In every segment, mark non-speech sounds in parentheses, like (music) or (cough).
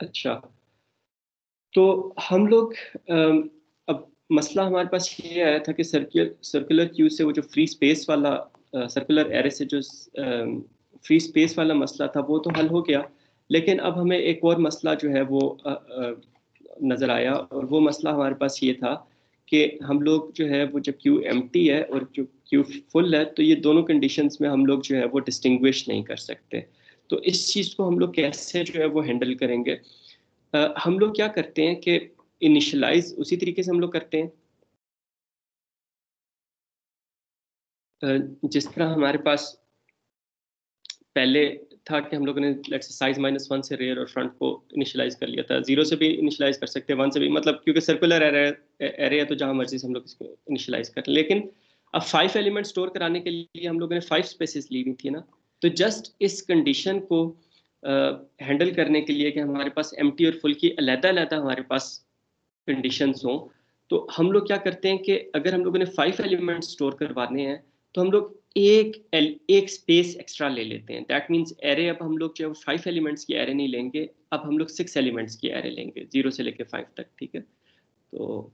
अच्छा। तो हम लोग अब मसला हमारे पास ये आया था कि सर्कुलर सर्कुलर क्यू से वो जो फ्री स्पेस वाला सर्कुलर एरे से जो फ्री स्पेस वाला मसला था, वो तो हल हो गया। लेकिन अब हमें एक और मसला जो है वो नज़र आया और वो मसला हमारे पास ये था कि हम लोग जो है वो जब क्यू एम है और जो क्यू फुल है तो ये दोनों कंडीशंस में हम लोग जो है वो डिस्टिंग्विश नहीं कर सकते। तो इस चीज़ को हम लोग कैसे जो है वो हैंडल करेंगे? आ, हम लोग क्या करते हैं कि इनिशलाइज उसी तरीके से हम लोग करते हैं। जिस तरह हमारे पास पहले था कि हम लोगों ने लेट्स साइज़ माइनस वन से रेयर और फ्रंट को इनिशियलाइज कर लिया था। ज़ीरो से भी इनिशियलाइज कर सकते हैं वन से भी मतलब क्योंकि सर्कुलर एरे है तो जहाँ मर्ज़ी से हम लोग इसको इनिशियलाइज कर लेकिन अब फाइव एलिमेंट स्टोर कराने के लिए हम लोगों ने फाइव स्पेसिस ली हुई थी ना। तो जस्ट इस कंडीशन को हैंडल uh, करने के लिए कि हमारे पास एमटी और फुल की अलहदा अलहदा हमारे पास कंडीशंस हों तो हम लोग क्या करते हैं कि अगर हम लोगों ने फाइव एलिमेंट स्टोर करवाने हैं तो हम लोग एक एक स्पेस एक्स्ट्रा ले लेते हैं। दैट मीन्स एरे अब हम लोग जो फाइव एलिमेंट्स की एरे नहीं लेंगे अब हम लोग सिक्स एलिमेंट्स की एरे लेंगे ज़ीरो से लेके फाइव तक ठीक है? तो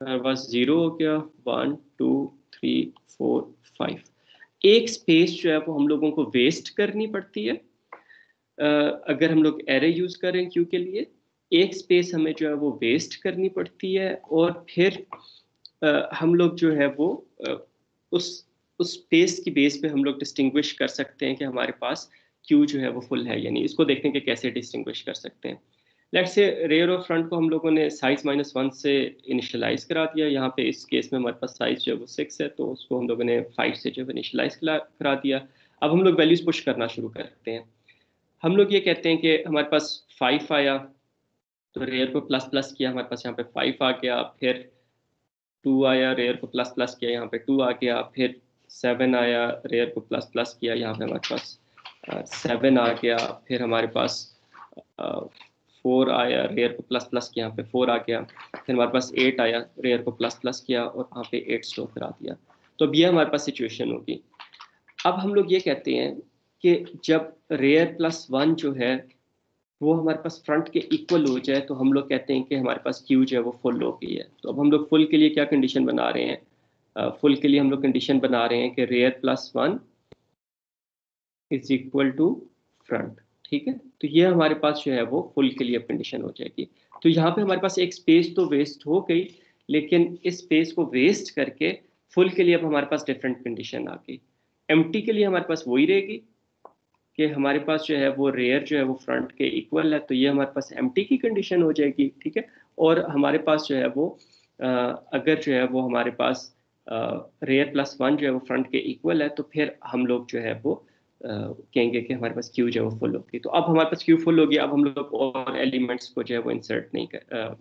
बस ज़ीरो हो गया one two three four five एक स्पेस जो है वो हम लोगों को वेस्ट करनी पड़ती है। अगर हम लोग एरे यूज़ करें क्यू के लिए, एक स्पेस हमें जो है वो वेस्ट करनी पड़ती है और फिर हम लोग जो है वो उस उस स्पेस की बेस पे हम लोग डिस्टिंग्विश कर सकते हैं कि हमारे पास क्यू जो है वो फुल है यानी इसको देखने के कैसे डिस्टिंग्विश कर सकते हैं। लेट से रेयर और फ्रंट को हम लोगों ने साइज़ माइनस वन से इनिशलाइज करा दिया। यहाँ पे इस केस में हमारे पास साइज़ जो है वो सिक्स है तो उसको हम लोगों ने फाइव से जो है इनिशलाइज करा दिया। अब हम लोग वैल्यूज़ पुश करना शुरू करते हैं। हम लोग ये कहते हैं कि हमारे पास फाइव आया तो रेयर को प्लस प्लस किया, हमारे पास यहाँ पे फाइव आ गया, फिर टू आया रेयर को प्लस प्लस किया, यहाँ पे टू आ गया, फिर सेवन आया रेयर को प्लस प्लस किया, यहाँ पे हमारे पास सेवन आ गया, फिर हमारे पास फोर आया रेयर को प्लस प्लस किया यहाँ पे फोर आ गया, फिर हमारे पास एट आया रेयर को प्लस प्लस किया और वहाँ पे एट स्टोर करा दिया। तो अब ये हमारे पास सिचुएशन होगी। अब हम लोग ये कहते हैं कि जब रेयर प्लस वन जो है, वो हमारे पास फ्रंट के इक्वल हो जाए तो हम लोग कहते हैं कि हमारे पास क्यू जो है, वो फुल हो गई है। तो अब हम लोग फुल के लिए क्या कंडीशन बना रहे हैं? फुल के लिए हम लोग कंडीशन बना रहे हैं कि rear plus one is equal to front ठीक है? तो ये हमारे पास जो है वो फुल के लिए कंडीशन हो जाएगी। तो यहाँ पे हमारे पास एक स्पेस तो वेस्ट हो गई, लेकिन इस स्पेस को वेस्ट करके फुल के लिए अब हमारे पास डिफरेंट कंडीशन आ गई। एम के लिए हमारे पास वही रहेगी कि हमारे पास जो है वो रेयर जो है वो फ्रंट के इक्वल है तो ये हमारे पास एम की कंडीशन हो जाएगी, ठीक है? और हमारे पास जो है वो अगर जो है वो हमारे पास रेयर प्लस वन जो है वो फ्रंट के इक्वल है तो फिर हम लोग जो है वो कहेंगे कि हमारे पास क्यू जो है वो फुल होगी। तो अब हमारे पास क्यू फुल होगी अब हम लोग और एलिमेंट्स को जो है वो इंसर्ट नहीं कर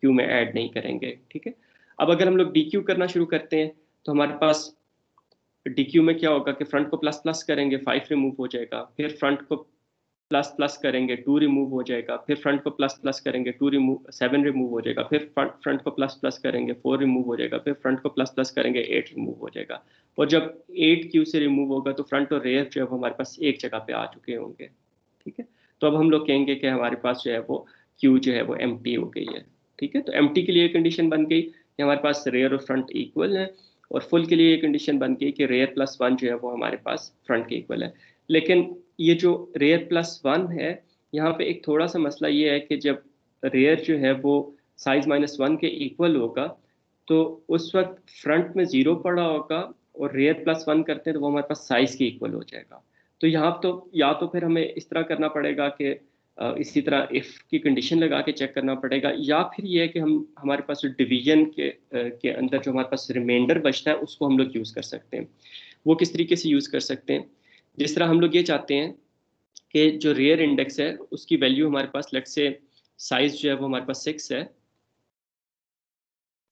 क्यू में ऐड नहीं करेंगे, ठीक है? अब अगर हम लोग डी क्यू करना शुरू करते हैं तो हमारे पास डी क्यू में क्या होगा कि फ्रंट को प्लस प्लस करेंगे फाइव रिमूव हो जाएगा, फिर फ्रंट को प्लस प्लस करेंगे टू रिमूव हो जाएगा, फिर फ्रंट को प्लस प्लस करेंगे टू रिमूव सेवन रिमूव हो जाएगा, फिर फ्रंट फ्रंट को प्लस प्लस करेंगे फोर रिमूव हो जाएगा, फिर फ्रंट को प्लस प्लस करेंगे एट रिमूव हो जाएगा। और जब एट क्यू से रिमूव होगा तो फ्रंट और रेयर जो है, वो हमारे पास एक जगह पे आ चुके होंगे, ठीक है? तो अब हम लोग कहेंगे कि हमारे पास जो है, वो क्यू जो है, वो एम हो गई है, ठीक है? तो एम के लिए कंडीशन बन गई कि हमारे पास रेयर और फ्रंट इक्वल है, और फुल के लिए ये कंडीशन बन गई कि रेयर प्लस वन जो है, वो हमारे पास फ्रंट के इक्वल है। लेकिन ये जो रेयर प्लस वन है, यहाँ पे एक थोड़ा सा मसला ये है कि जब रेयर जो है वो साइज़ माइनस वन के इक्वल होगा तो उस वक्त फ्रंट में ज़ीरो पड़ा होगा और रेयर प्लस वन करते हैं तो वो हमारे पास साइज़ के इक्वल हो जाएगा। तो यहाँ तो या तो फिर हमें इस तरह करना पड़ेगा कि इसी तरह इफ़ की कंडीशन लगा के चेक करना पड़ेगा, या फिर ये है कि हम, हमारे पास जो डिवीज़न के के अंदर जो हमारे पास रिमाइंडर बचता है, उसको हम लोग यूज़ कर सकते हैं। वो किस तरीके से यूज़ कर सकते हैं? जिस तरह हम लोग ये चाहते हैं कि जो रेयर इंडेक्स है, उसकी वैल्यू हमारे पास लेट से साइज़ जो है, वो हमारे पास सिक्स है।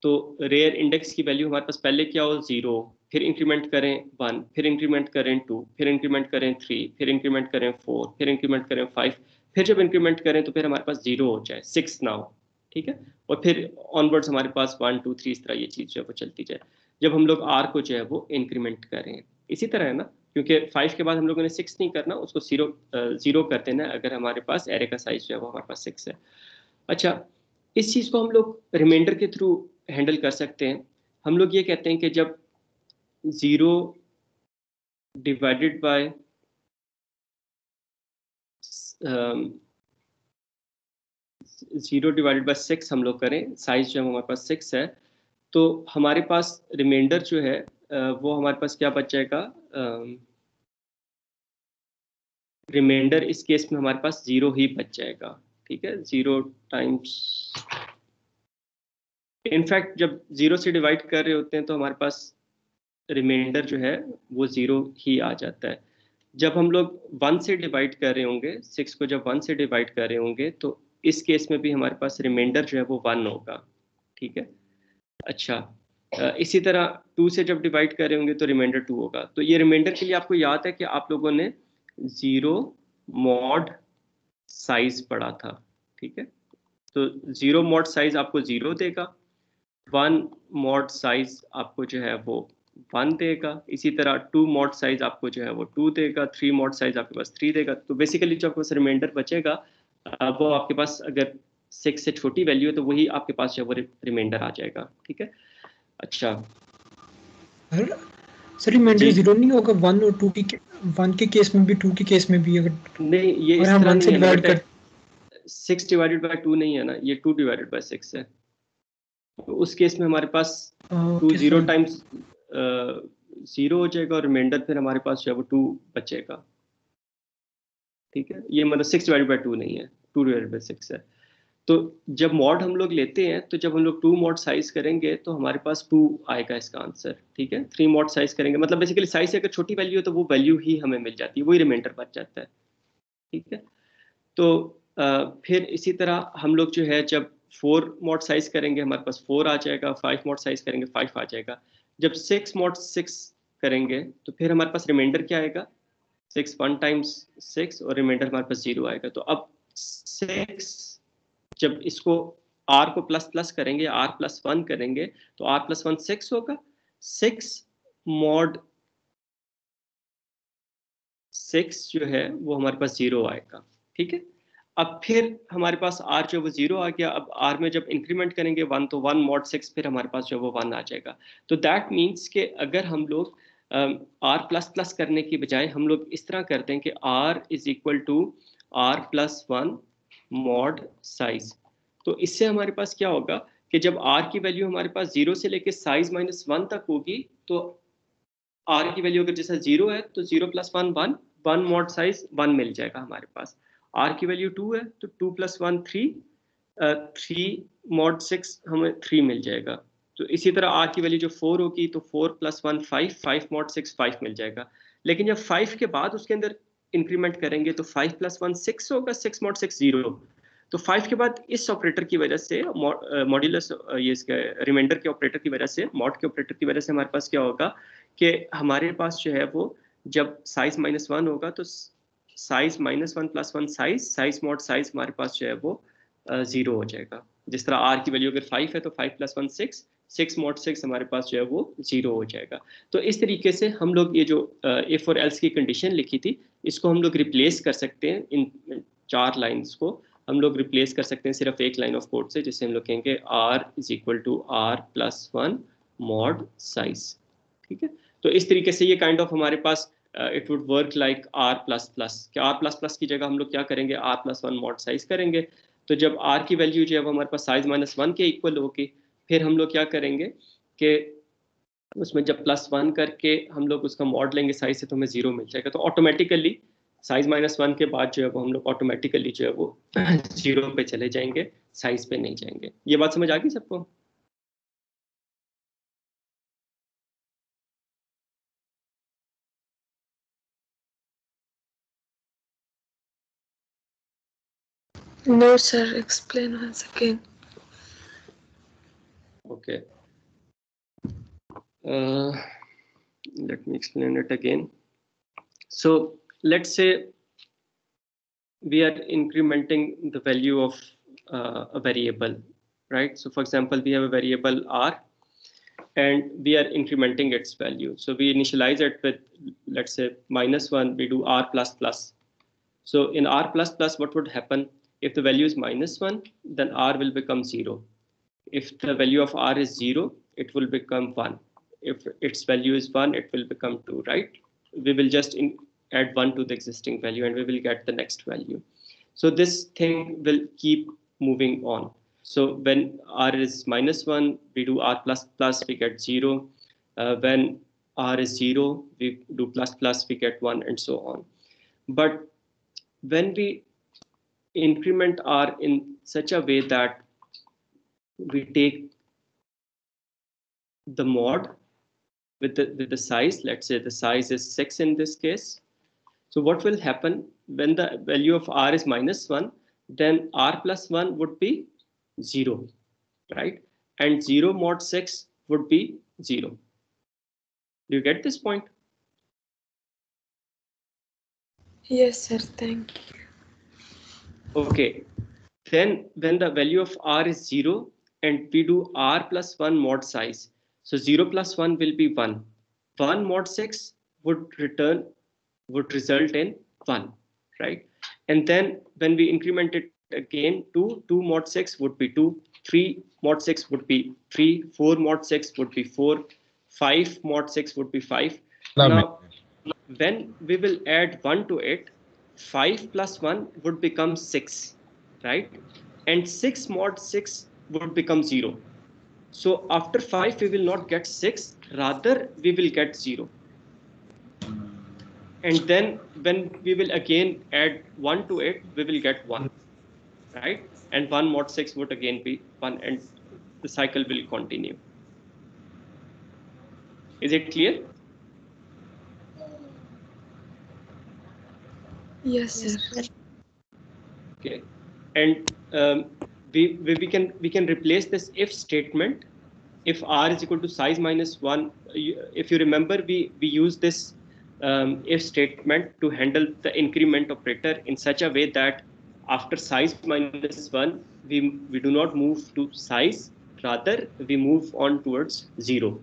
तो रेयर इंडेक्स की वैल्यू हमारे पास पहले क्या हो? ज़ीरो फिर इंक्रीमेंट करें वन फिर इंक्रीमेंट करें टू फिर इंक्रीमेंट करें थ्री फिर इंक्रीमेंट करें फोर फिर इंक्रीमेंट करें फाइव फिर जब इंक्रीमेंट करें तो फिर हमारे पास ज़ीरो हो जाए सिक्स ना हो, ठीक है? और फिर ऑनवर्ड्स हमारे पास वन टू थ्री इस तरह ये चीज़ जो है, वो चलती जाए। जब हम लोग आर को जो है, वो इंक्रीमेंट करें। इसी तरह है ना? क्योंकि फाइव के बाद हम लोगों ने सिक्स नहीं करना, उसको ज़ीरो ज़ीरो कर देना अगर हमारे पास एरे का साइज़ जो है वो हमारे पास सिक्स है। अच्छा इस चीज़ को हम लोग रिमाइंडर के थ्रू हैंडल कर सकते हैं। हम लोग ये कहते हैं कि जब zero divided by zero divided by six हम लोग करें साइज़ जो है हमारे पास सिक्स है तो हमारे पास रिमाइंडर जो है वो हमारे पास क्या बच जाएगा रिमाइंडर इस केस में हमारे पास ज़ीरो ही बच जाएगा ठीक है? ज़ीरो टाइम्स इनफैक्ट जब ज़ीरो से डिवाइड कर रहे होते हैं तो हमारे पास रिमाइंडर जो है वो ज़ीरो ही आ जाता है। जब हम लोग वन से डिवाइड कर रहे होंगे सिक्स को जब वन से डिवाइड कर रहे होंगे तो इस केस में भी हमारे पास रिमाइंडर जो है वो वन होगा, ठीक है? अच्छा इसी तरह टू से जब डिवाइड कर होंगे तो रिमाइंडर टू होगा। तो ये रिमाइंडर के लिए आपको याद है कि आप लोगों ने ज़ीरो मॉड साइज़ पढ़ा था, ठीक है? तो ज़ीरो मॉड साइज़ आपको ज़ीरो देगा वन मॉड साइज़ आपको जो है वो वन देगा, इसी तरह टू मॉड साइज़ आपको जो है वो टू देगा थ्री मॉड साइज़ आपके पास थ्री देगा। तो बेसिकली जो आपके पास रिमाइंडर बचेगा वो आपके पास अगर सिक्स से छोटी वैल्यू है तो वही आपके पास जो है वो रिमाइंडर आ जाएगा, ठीक है? अच्छा। सर रिमाइंडर ज़ीरो नहीं होगा वन और टू की वन के केस में भी टू के केस में भी अगर नहीं ये इस तरह से डिवाइड कर सिक्स डिवाइडेड बाय टू नहीं है ना ये टू डिवाइडेड बाय सिक्स है। तो उस केस में हमारे पास टू ज़ीरो टाइम्स ज़ीरो हो जाएगा और रिमाइंडर फिर हमारे पास जो है वो टू बचेगा। ठीक है? ये मतलब सिक्स डिवाइड बाई टू नहीं है टू डिवाइड बाई सिक्स है। तो जब मॉड हम लोग लेते हैं तो जब हम लोग टू मॉड साइज़ करेंगे तो हमारे पास टू आएगा इसका आंसर ठीक है? थ्री मॉड साइज़ करेंगे। मतलब बेसिकली साइज़ से अगर छोटी वैल्यू है तो वो वैल्यू ही हमें मिल जाती है वही रिमाइंडर बच जाता है ठीक है? तो आ, फिर इसी तरह हम लोग जो है जब फोर मॉड साइज़ करेंगे हमारे पास फोर आ जाएगा फाइव मॉड साइज़ करेंगे फाइव आ जाएगा। जब सिक्स मॉड सिक्स करेंगे तो फिर हमारे पास रिमाइंडर क्या आएगा? सिक्स वन टाइम्स सिक्स और रिमाइंडर हमारे पास ज़ीरो आएगा। तो अब सिक्स जब इसको आर को प्लस प्लस करेंगे आर प्लस वन करेंगे तो आर प्लस वन सिक्स होगा। सिक्स मॉड सिक्स जो है, वो हमारे पास ज़ीरो आएगा। ठीक है? अब फिर हमारे पास आर जो वो ज़ीरो आ गया। अब आर में जब इंक्रीमेंट करेंगे वन तो वन मॉड सिक्स फिर हमारे पास जो वो वन आ जाएगा। तो दैट मीन्स के अगर हम लोग आर प्लस प्लस करने की बजाय हम लोग इस तरह करते हैं कि R is equal to R plus one mod size. तो इससे हमारे पास क्या होगा कि जब आर की वैल्यू हमारे पास ज़ीरो से लेके साइज़ माइनस वन तक होगी तो आर की वैल्यू अगर जैसा ज़ीरो है तो zero plus one one one mod size one मिल जाएगा हमारे पास। आर की वैल्यू टू है तो two plus one three three mod six हमें थ्री मिल जाएगा। तो इसी तरह आर की वैल्यू जो फोर होगी तो four plus one five five mod six five मिल जाएगा। लेकिन जब फाइव के बाद उसके अंदर इंक्रीमेंट करेंगे तो फाइव प्लस वन सिक्स होगा सिक्स मॉड सिक्स ज़ीरो तो फाइव के बाद इस ऑपरेटर की वजह से मॉड्यूलस ये इसका रिमाइंडर के ऑपरेटर की वजह से मॉड के ऑपरेटर की वजह से हमारे पास क्या होगा कि हमारे पास जो है वो जब साइज़ माइनस वन होगा तो size minus one plus one size size mod size हमारे पास जो है वो ज़ीरो हो जाएगा। जिस तरह आर की वैल्यू अगर फाइव है तो five plus one six six mod six हमारे पास जो है वो ज़ीरो हो जाएगा। तो इस तरीके से हम लोग ये जो ए फॉर एल्स की कंडीशन लिखी थी, इसको हम लोग रिप्लेस कर सकते हैं इन चार लाइन्स को। हम लोग रिप्लेस कर सकते हैं सिर्फ़ एक लाइन ऑफ़ कोड से, जिससे हम लोग कहेंगे R is equal to R plus one mod size ठीक है? तो इस तरीके से ये काइंड kind ऑफ़ of हमारे पास it would work like R plus plus R plus plus की जगह हम लोग क्या करेंगे? R plus one mod size करेंगे। तो जब आर की वैल्यू जो है वो हमारे पास साइज़ माइनस वन के इक्वल होगी फिर हम लोग क्या करेंगे कि उसमें जब प्लस वन करके हम लोग उसका मॉड लेंगे साइज़ से तो हमें ज़ीरो मिल जाएगा तो ऑटोमेटिकली साइज़ माइनस वन के बाद जो है वो हम लोग ऑटोमेटिकली जो है वो (clears throat) ज़ीरो पे चले जाएँगे साइज़ पे नहीं जाएँगे ये बात समझ आ गई सबको No, sir. Explain once again. Okay. Uh, let me explain it again. So let's say we are incrementing the value of uh, a variable, right? So for example, we have a variable r and we are incrementing its value. So we initialize it with, let's say, minus 1, we do r plus plus. So in r plus plus, what would happen? If the value is minus 1, then r will become 0. If the value of r is 0, it will become 1. If its value is 1, it will become 2, right? We will just in, add 1 to the existing value and we will get the next value. So this thing will keep moving on. So when r is minus 1, we do r plus plus, we get 0. Uh, when r is 0, we do plus plus, we get 1 and so on. But when we increment r in such a way that we take the mod with the, with the size, let's say the size is 6 in this case. So what will happen when the value of r is minus 1, then r plus 1 would be 0, right? And 0 mod 6 would be 0. Do you get this point? Yes, sir. Thank you. Okay. Then when the value of r is 0 and we do r plus 1 mod size. So 0 plus 1 will be 1. 1 mod 6 would return, would result in 1, right? And then when we increment it again, 2, 2 mod 6 would be 2, 3 mod 6 would be 3, 4 mod 6 would be 4, 5 mod 6 would be 5. Now, when we will add 1 to it, 5 plus 1 would become 6, right? And 6 mod 6 would become 0. So after 5, we will not get 6, rather we will get 0. And then when we will again add 1 to it, we will get 1, right? And 1 mod 6 would again be 1 and the cycle will continue. Is it clear? Yes, sir. Okay. And um, we, we, can we can replace this if statement if r is equal to size minus 1 if you remember we we use this um, if statement to handle the increment operator in such a way that after size minus 1 we we do not move to size rather we move on towards 0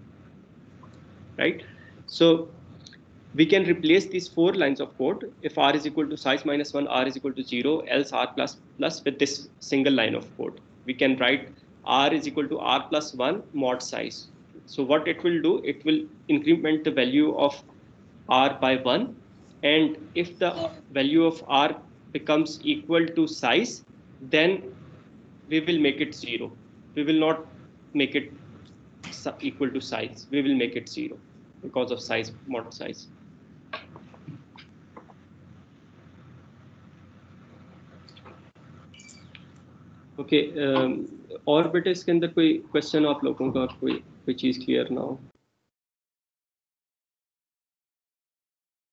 right? So we can replace these four lines of code if r is equal to size minus 1 r is equal to 0 else r plus plus with this single line of code. We can write r is equal to r plus 1 mod size. So what it will do it will increment the value of r by 1 and if the value of r becomes equal to size then we will make it 0 we will not make it equal to size. We will make it 0 because of size mod size okay um, और बेटे इसके अंदर कोई question आप लोगों का? कोई कोई चीज़ क्लियर ना हो?